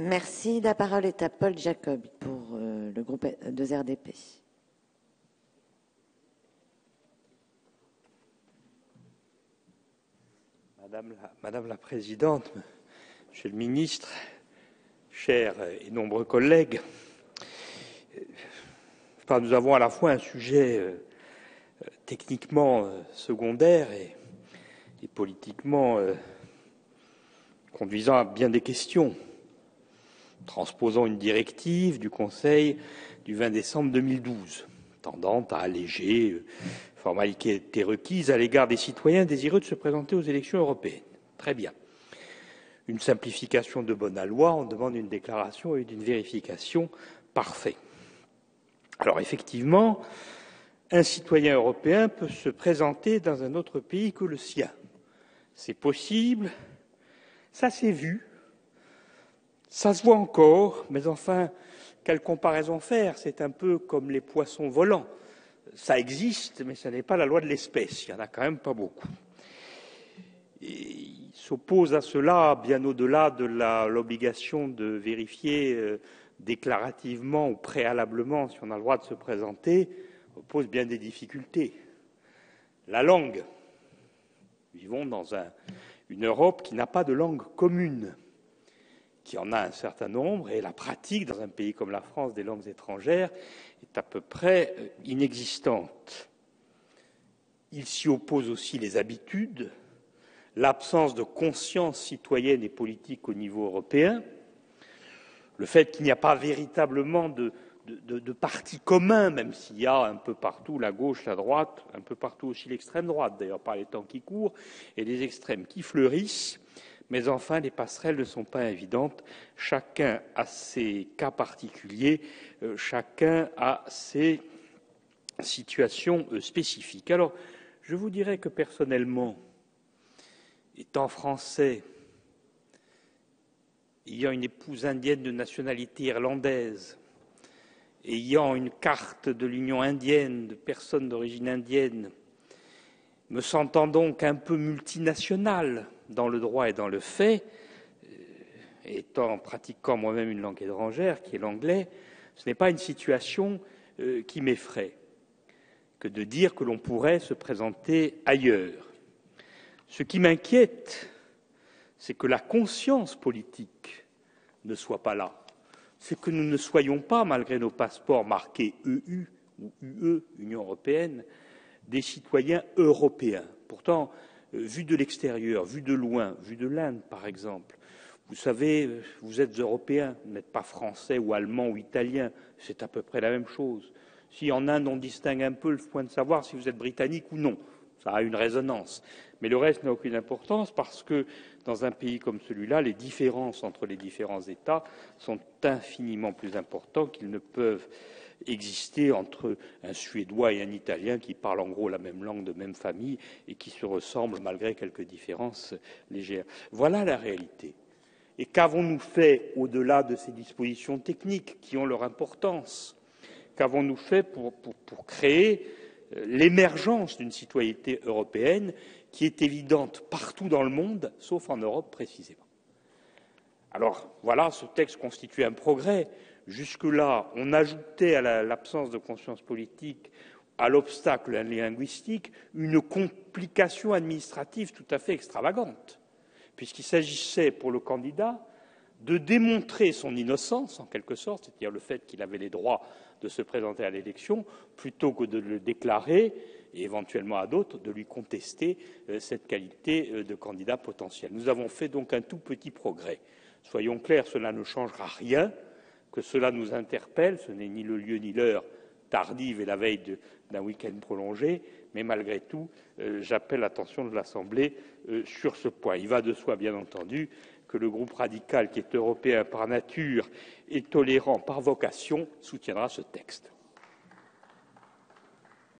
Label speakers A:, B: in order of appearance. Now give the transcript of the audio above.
A: Merci. La parole est à Paul Jacob pour euh, le groupe de RDP.
B: Madame la, Présidente, Monsieur le Ministre, chers et nombreux collègues, nous avons à la fois un sujet euh, techniquement euh, secondaire et, politiquement conduisant à bien des questions transposant une directive du Conseil du 20 décembre 2012, tendant à alléger euh, formalités requises à l'égard des citoyens désireux de se présenter aux élections européennes. Très bien. Une simplification de bonne loi, on demande une déclaration et une vérification parfait. Alors effectivement, un citoyen européen peut se présenter dans un autre pays que le sien. C'est possible, ça s'est vu, ça se voit encore, mais enfin, quelle comparaison faire? C'est un peu comme les poissons volants. Ça existe, mais ce n'est pas la loi de l'espèce. Il n'y en a quand même pas beaucoup. il s'oppose à cela, bien au-delà de l'obligation de vérifier euh, déclarativement ou préalablement si on a le droit de se présenter, oppose bien des difficultés. La langue. Vivons dans une Europe qui n'a pas de langue commune qui en a un certain nombre, et la pratique dans un pays comme la France des langues étrangères est à peu près euh, inexistante. Il s'y oppose aussi les habitudes, l'absence de conscience citoyenne et politique au niveau européen, le fait qu'il n'y a pas véritablement de, de, parti commun, même s'il y a un peu partout la gauche, la droite, un peu partout aussi l'extrême droite, d'ailleurs par les temps qui courent, et les extrêmes qui fleurissent, mais enfin, les passerelles ne sont pas évidentes. Chacun a ses cas particuliers, euh, chacun a ses situations euh, spécifiques. Alors, je vous dirais que personnellement, étant français, ayant une épouse indienne de nationalité irlandaise, ayant une carte de l'Union indienne de personnes d'origine indienne, me sentant donc un peu multinational dans le droit et dans le fait, euh, étant pratiquant moi-même une langue étrangère, qui est l'anglais, ce n'est pas une situation euh, qui m'effraie que de dire que l'on pourrait se présenter ailleurs. Ce qui m'inquiète, c'est que la conscience politique ne soit pas là. C'est que nous ne soyons pas, malgré nos passeports marqués EU ou UE, Union européenne, des citoyens européens. Pourtant, vu de l'extérieur, vu de loin, vu de l'Inde par exemple, vous savez, euh, vous êtes européen, vous n'êtes pas français ou allemand ou italien, c'est à peu près la même chose. Si en Inde on distingue un peu le point de savoir si vous êtes britannique ou non, ça a une résonance. Mais le reste n'a aucune importance parce que dans un pays comme celui-là, les différences entre les différents États sont infiniment plus importantes qu'ils ne peuvent exister entre un Suédois et un Italien qui parlent en gros la même langue de même famille et qui se ressemblent malgré quelques différences légères. Voilà la réalité. Et qu'avons-nous fait au-delà de ces dispositions techniques qui ont leur importance? Qu'avons-nous fait pour, pour créer euh, l'émergence d'une citoyenneté européenne qui est évidente partout dans le monde, sauf en Europe précisément? Alors voilà, ce texte constitue un progrès Jusque-là, on ajoutait à l'absence de conscience politique, à l'obstacle linguistique, une complication administrative tout à fait extravagante, puisqu'il s'agissait pour le candidat de démontrer son innocence, en quelque sorte, c'est-à-dire le fait qu'il avait les droits de se présenter à l'élection, plutôt que de le déclarer et éventuellement à d'autres de lui contester euh, cette qualité euh, de candidat potentiel. Nous avons fait donc un tout petit progrès. Soyons clairs, cela ne changera rien que cela nous interpelle, ce n'est ni le lieu ni l'heure tardive et la veille d'un week-end prolongé, mais malgré tout, euh, j'appelle l'attention de l'Assemblée euh, sur ce point. Il va de soi, bien entendu, que le groupe radical, qui est européen par nature et tolérant par vocation, soutiendra ce texte.